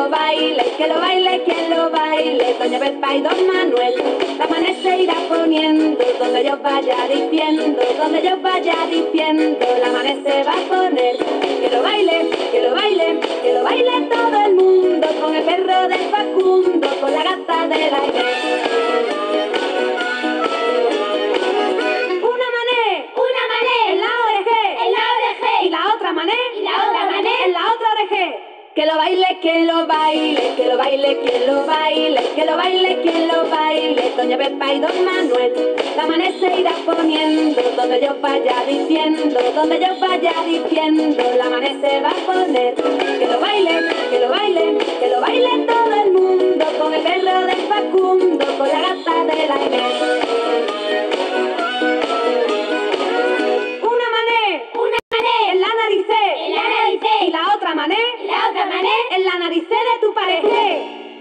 que lo baile, que lo baile, Doña Pepa y Don Manuel. La mané se irá poniendo, donde yo vaya diciendo, donde yo vaya diciendo, la mané se va a poner. Que lo baile, que lo baile, que lo baile todo el mundo, con el perro de Facundo, lo baile, que lo baile, que lo baile, que lo baile, que lo baile, que lo baile, Doña Pepa y Don Manuel. La mané se irá poniendo, donde yo vaya diciendo, donde yo vaya diciendo, la mané se va a poner. Que lo baile, que lo baile, que lo baile todo el mundo, con el perro de Facundo,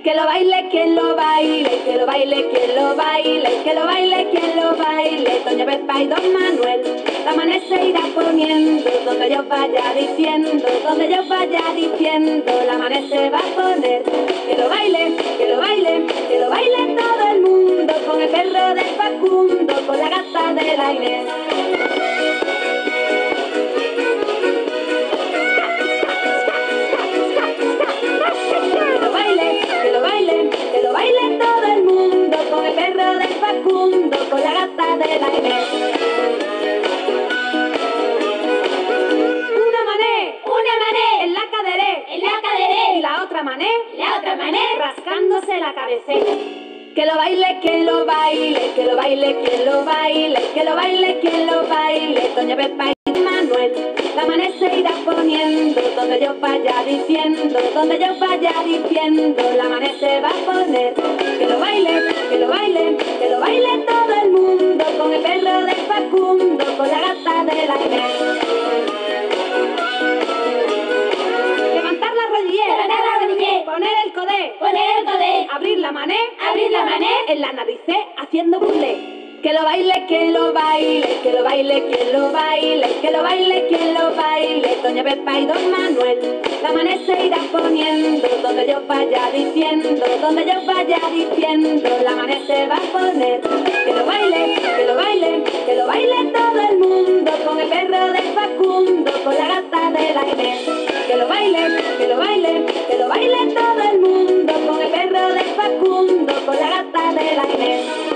Que lo baile, que lo baile, que lo baile, que lo baile, que lo baile, que lo baile, Doña Pepa y Don Manuel. La mané se irá poniendo, donde yo vaya diciendo, donde yo vaya diciendo, la mané se va a poner. Que lo baile, que lo baile, que lo baile todo el mundo, con el perro de Facundo, con la gata de la. Mané la otra mané. rascándose la cabeza. Que lo baile, que lo baile, que lo baile, que lo baile, que lo baile, que lo baile, Doña Pepa y Manuel. La mané se irá poniendo, donde yo vaya diciendo, donde yo vaya diciendo, la mané se va a poner. Que lo baile, que lo baile, que lo baile todo el mundo, con el perro de Facundo, con la gata de la Inés. Poner el abrir la mané, Abrir la mané. en la naricé haciendo burle. Que lo baile, que lo baile, que lo baile, que lo baile, que lo baile, que lo baile, Doña Pepa y Don Manuel. La mané se irá poniendo, donde yo vaya diciendo, donde yo vaya diciendo, la mané se va a poner. Que lo baile, que lo baile, que lo baile todo el mundo, con el perro de Facundo, con la el aire.